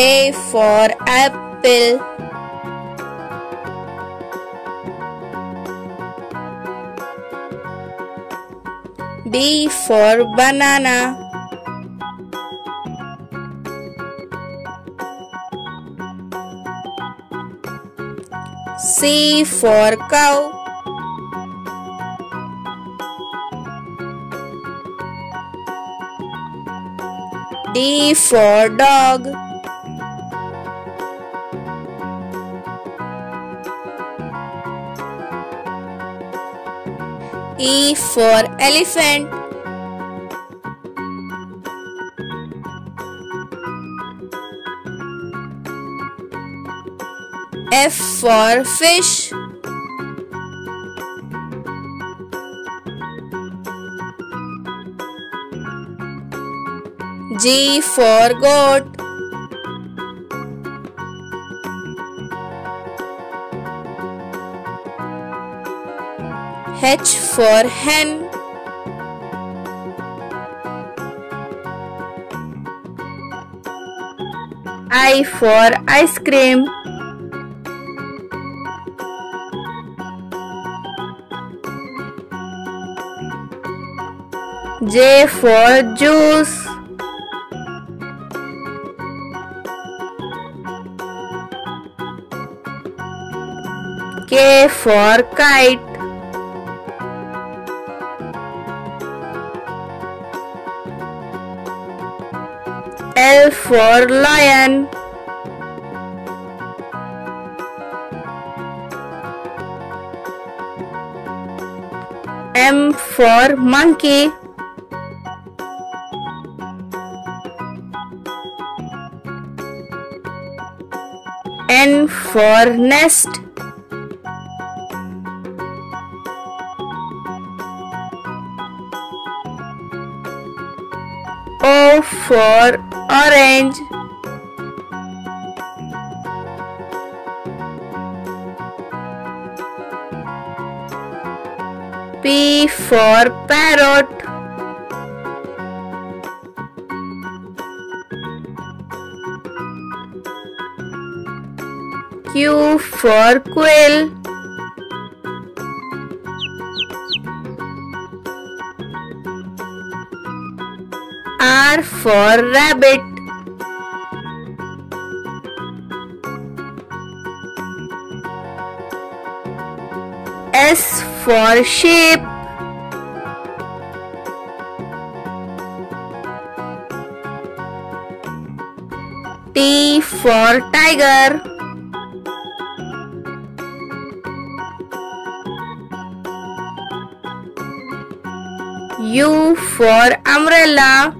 A for apple. B for banana. C for cow. D for dog. E for elephant. F for fish. G for goat. H for hen. I for ice cream. J for juice. K for kite. L for lion. M for monkey. N for nest. O for orange. P for parrot. Q for quail. R for rabbit. S for sheep. T for tiger. U for umbrella.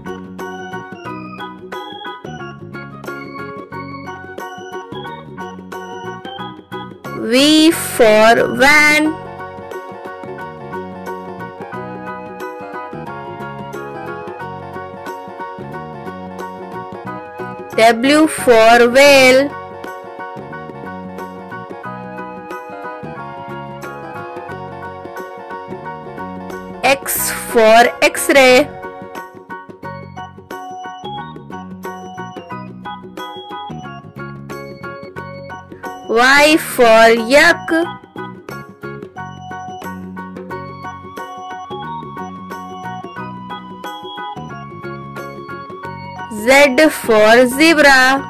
V for van. W for whale. X for X-ray. Y for yak. Z for zebra.